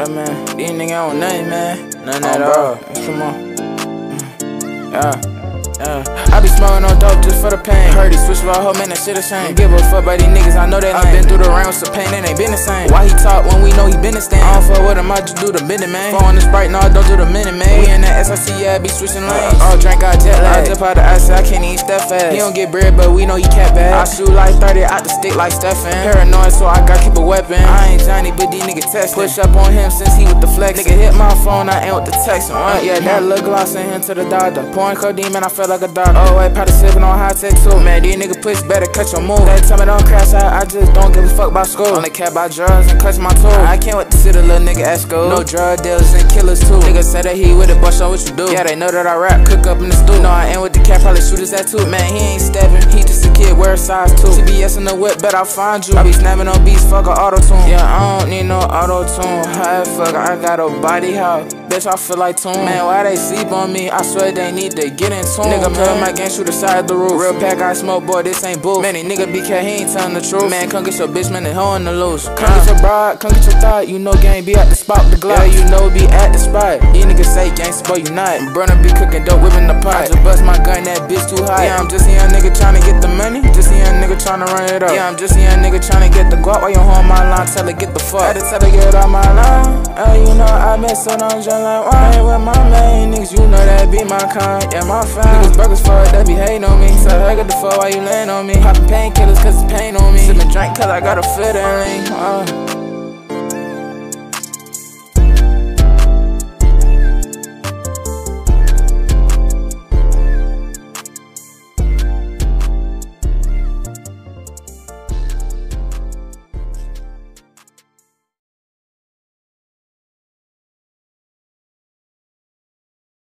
Yeah, man, these niggas on nothing, man. Nothing at all. Come on. Mm. Yeah. Yeah. I be smoking on dope just for the pain. Heard he switched my whole man, that shit a shame. Give a fuck about these niggas, I know that I been through the rounds of pain, it ain't been the same. Why he talk when we know he been the stand? I don't fuck with him, I just do the minute, man. Phone on the sprite, no, I don't do the minute, man. We in that SIC, yeah, I be switching lanes. All drink, got jet lag. I jump out the ice, I can't even step fast. He don't get bread, but we know he cat bad. I shoot like 30 out the stick like Stefan. Paranoid, so I gotta keep a weapon. I ain't Johnny, but these niggas testing. Push up on him since he with the flex. Nigga hit my phone, I ain't with the texting. Uh, yeah, that little gloss in him to the doctor. Pouring codeine, man, I felt like a doctor. Oh, wait, probably sipping on high tech too. Man, these niggas push better cut your move. They time me don't crash out, I just don't give a fuck about school. Only care about drugs and clutch my tool. I can't wait to see the little nigga at school. No drug dealers and killers too. Niggas say that he with it, but what you do. Yeah, they know that I rap, cook up in the stew. No, I ain't with the cat, probably shooters that too. Man, he ain't stepping, he just a kid, wear a size two. CBS in the whip, bet I'll find you. I be snapping on beats, fuck a auto tune. Yeah, I don't need no auto tune. High fuck, I got a body how. Bitch, I feel like tune. Man, why they sleep on me? I swear they need to get in tune. Nigga, play my game, shoot aside the roof. Real pack, I smoke, boy, this ain't boo. Man, nigga BK, he ain't telling the truth. Man, come get your bitch, man, they hoe in the loose. Come get your bride, come get your thought. You know, gang be at the spot with the Glock. Yeah, you know, be at the spot. These niggas say gangsta, boy, you not. Brother be cooking dope, whipping the pot. I just bust my gun, that bitch too high. Yeah, I'm just a young nigga trying to get the money. Tryna run it up. Yeah, I'm just a young nigga tryna get the guap. While you hold my line, tell her get the fuck. Had to tell her get on my line. Uh, you know, I been sitting on just like wine with my main niggas. You know that be my kind. Yeah, my fam. Niggas burgers for it, that be hating on me. So I got the fuck while you laying on me. Popping painkillers cause it's pain on me. Sipping drink cause I got a feeling. Uh.